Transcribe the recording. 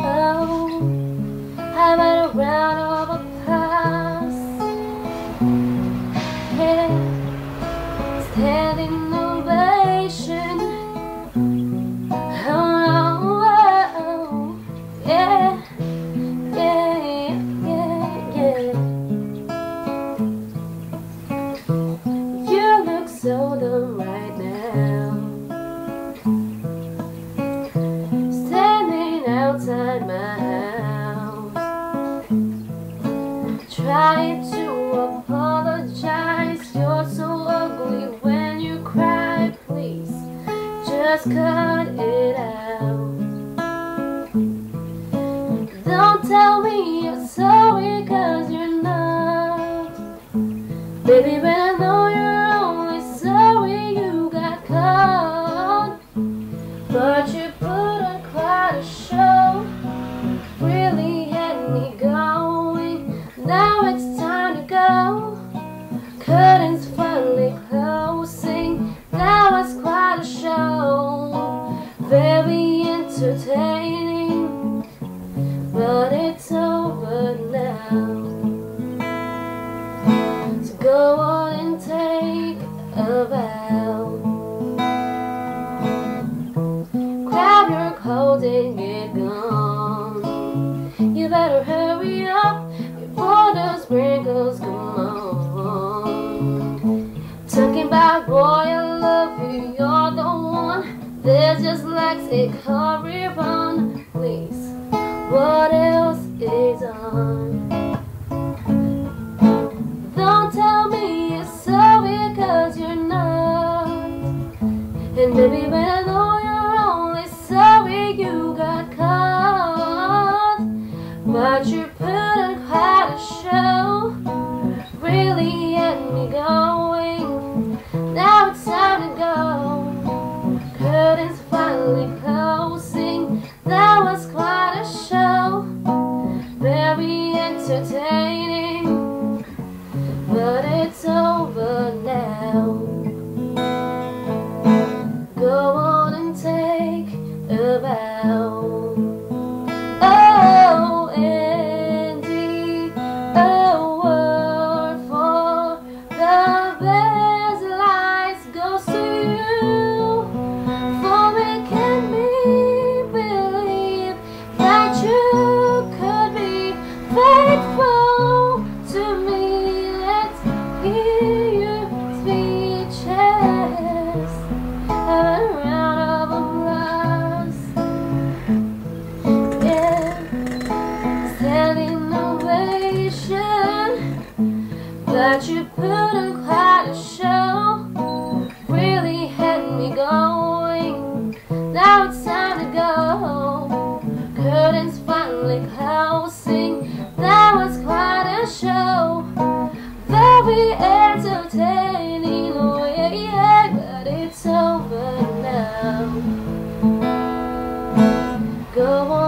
Oh, I went around Trying to apologize. You're so ugly when you cry. Please just cut it out. Don't tell me you're sorry, cause you're not. Baby, when Now it's time to go. Curtains finally closing. That was quite a show, very entertaining. But it's over now. So go on and take a bow. Grab your coat and get gone. You better hurry About boy, I love you, you're the one. There's just like a hurry run, please. What else is on? Don't tell me you're sorry, cause you're not. And baby, when now. Go on and take a bow. Oh, Andy, a word for the best show. Really had me going. Now it's time to go. Curtains finally closing. That was quite a show. Very entertaining. Oh yeah, yeah, but it's over now. Go on